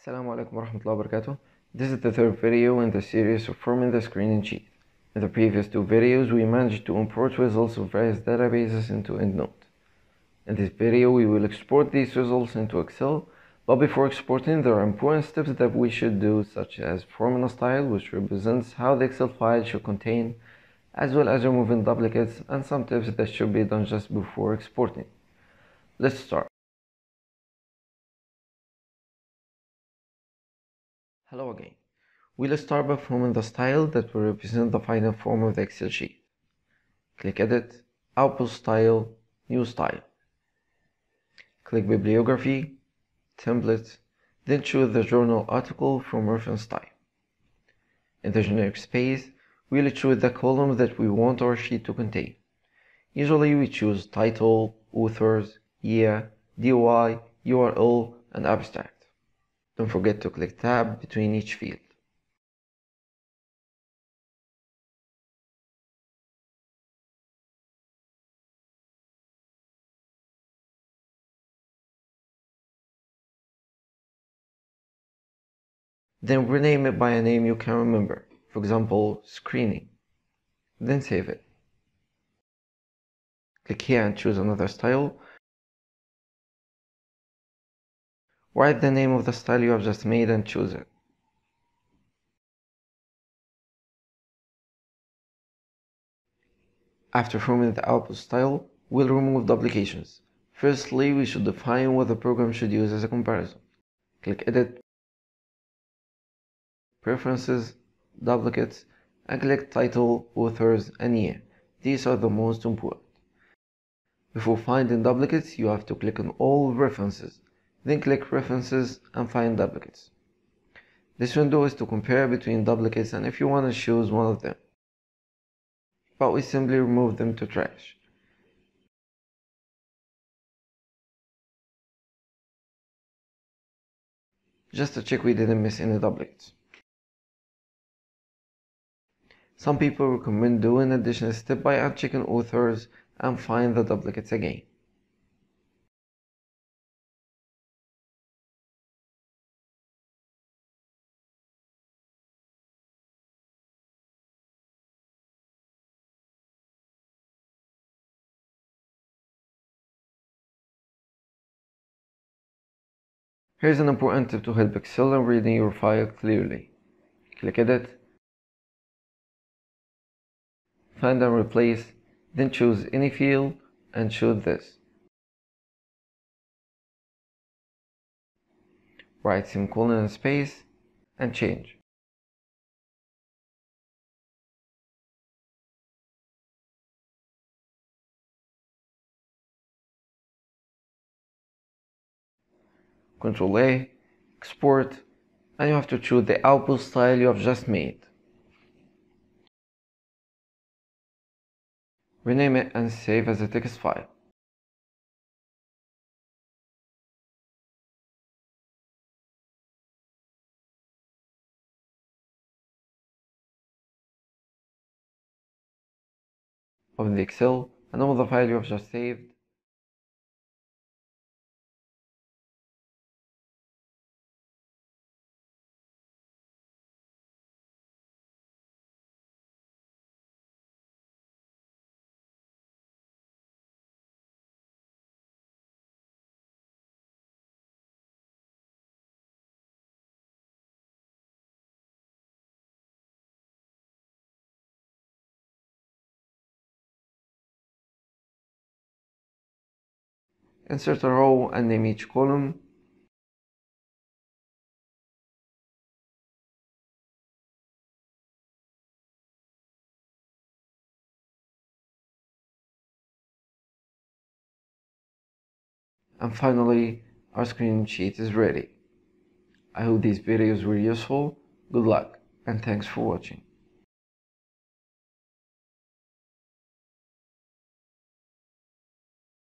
Assalamu alaikum warahmatullahi. This is the third video in the series of forming the screening sheet. In the previous two videos, we managed to import results of various databases into EndNote. In this video, we will export these results into Excel, but before exporting, there are important steps that we should do, such as forming a style, which represents how the Excel file should contain, as well as removing duplicates, and some tips that should be done just before exporting. Let's start. Hello again. We'll start by forming the style that will represent the final form of the Excel sheet. Click Edit, Output Style, New Style. Click Bibliography, Template, then choose the journal article from reference type. In the generic space, we'll choose the column that we want our sheet to contain. Usually we choose title, authors, year, DOI, URL, and abstract. Don't forget to click tab between each field. Then rename it by a name you can remember, for example, screening. Then save it. Click here and choose another style Write the name of the style you have just made and choose it. After forming the output style, we'll remove duplications. Firstly, we should define what the program should use as a comparison. Click Edit, Preferences, Duplicates, and click Title, Authors, and Year. These are the most important. Before finding duplicates, you have to click on All References then click References and find duplicates. This window is to compare between duplicates and if you want to choose one of them. But we simply remove them to trash. Just to check we didn't miss any duplicates. Some people recommend doing additional step by unchecking authors and find the duplicates again. Here's an important tip to help Excel in reading your file clearly. Click Edit, find and replace, then choose any field and choose this. Write semicolon and space and change. Control A, export, and you have to choose the output style you have just made. Rename it and save as a text file. Open the Excel and all the file you have just saved Insert a row and name each column. And finally, our screen sheet is ready. I hope these videos were useful. Good luck and thanks for watching.